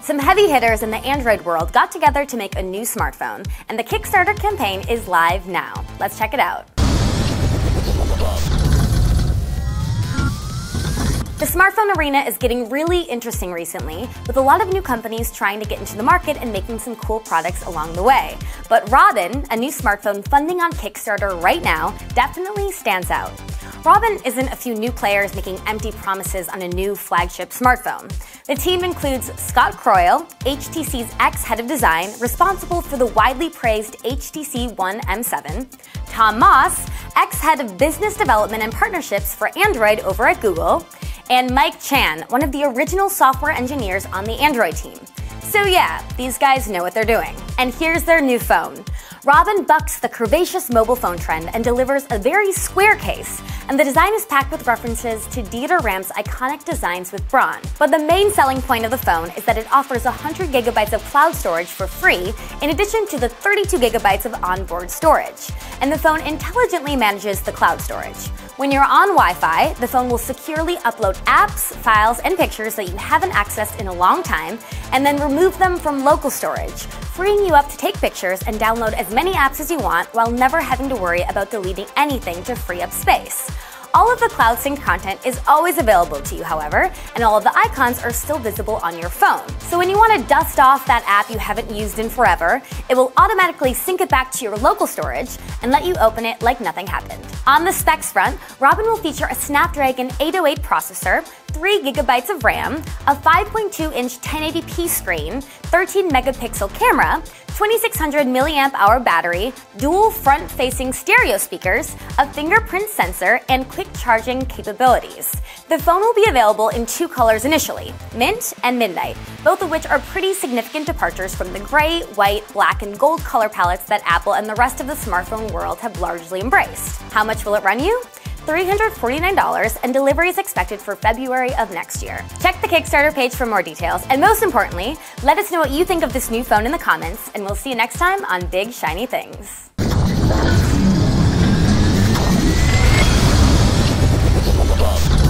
Some heavy hitters in the Android world got together to make a new smartphone, and the Kickstarter campaign is live now. Let's check it out. The smartphone arena is getting really interesting recently, with a lot of new companies trying to get into the market and making some cool products along the way. But Robin, a new smartphone funding on Kickstarter right now, definitely stands out. Robin isn't a few new players making empty promises on a new flagship smartphone. The team includes Scott Croyle, HTC's ex-head of design, responsible for the widely praised HTC One M7, Tom Moss, ex-head of business development and partnerships for Android over at Google, and Mike Chan, one of the original software engineers on the Android team. So yeah, these guys know what they're doing. And here's their new phone. Robin bucks the curvaceous mobile phone trend and delivers a very square case, and the design is packed with references to Dieter Rams' iconic designs with Braun. But the main selling point of the phone is that it offers 100 gigabytes of cloud storage for free, in addition to the 32 gigabytes of onboard storage. And the phone intelligently manages the cloud storage. When you're on Wi-Fi, the phone will securely upload apps, files, and pictures that you haven't accessed in a long time, and then remove them from local storage, freeing you up to take pictures and download as many apps as you want while never having to worry about deleting anything to free up space. All of the cloud sync content is always available to you, however, and all of the icons are still visible on your phone. So when you want to dust off that app you haven't used in forever, it will automatically sync it back to your local storage and let you open it like nothing happened. On the specs front, Robin will feature a Snapdragon 808 processor, 3 gigabytes of RAM, a 5.2 inch 1080p screen, 13 megapixel camera, 2600 milliamp hour battery, dual front facing stereo speakers, a fingerprint sensor, and quick charging capabilities. The phone will be available in two colors initially mint and midnight, both of which are pretty significant departures from the gray, white, black, and gold color palettes that Apple and the rest of the smartphone world have largely embraced. How much will it run you? $349 and delivery is expected for February of next year. Check the Kickstarter page for more details, and most importantly, let us know what you think of this new phone in the comments, and we'll see you next time on Big Shiny Things.